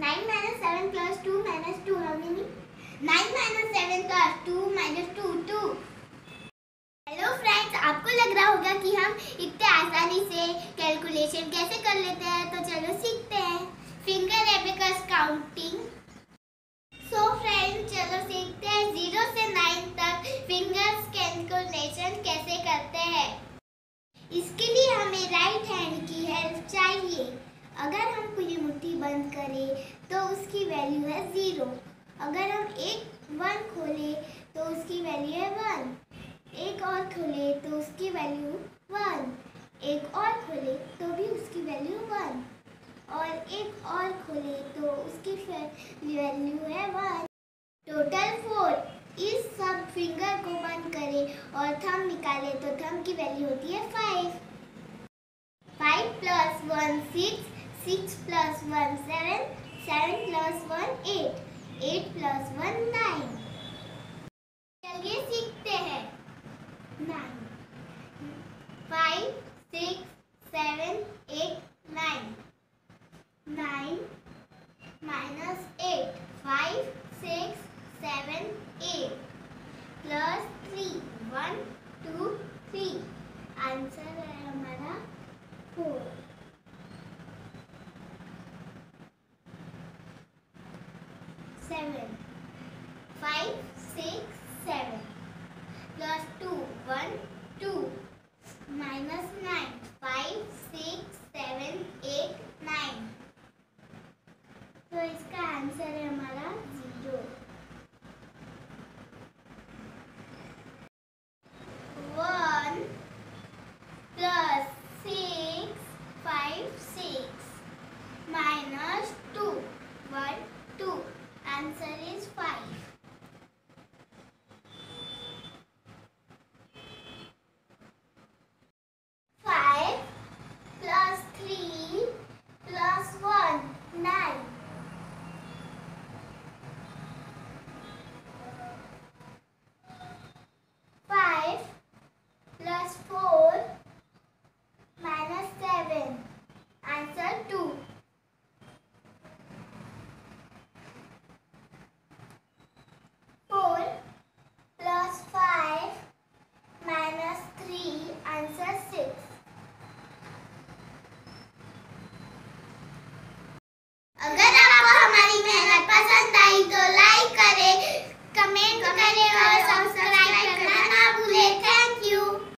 9 minus 7 plus 2 minus 2 how many? 9 minus 7 plus 2 minus 2 2. Hello friends आपको लग रहा होगा कि हम इतने आसानी से कैलकुलेशन कैसे कर लेते हैं? तो चलो सीखते हैं। Finger abacus counting so friends चलो सीखते हैं। ज़ीरो से नाइन तक फिंगर्स कैलकुलेशन कैसे करते हैं? इसके लिए हमें राइट हैंड की हेल्प चाहिए। अगर हम पूरी मुट्ठी बंद करें तो उसकी वैल्यू है ज़ीरो अगर हम एक वन खोलें तो उसकी वैल्यू है वन एक और खोले तो उसकी वैल्यू वन एक और खोले तो भी उसकी वैल्यू वन और एक और खोले तो उसकी वैल्यू है वन टोटल फोर इस सब फिंगर को बंद करें और थम निकालें तो थम की वैल्यू होती है five five plus one six six plus one seven seven plus one eight eight plus one nine चलिए सीखते हैं। Nine five six seven eight nine nine minus eight five six seven eight plus three one two three answer है हमारा four seven. Five, six, seven. Plus two, one, two. Minus nine. Five, six, seven, eight, nine. तो इसका answer है हमारा zero one plus six five six minus two one two Answer is 5.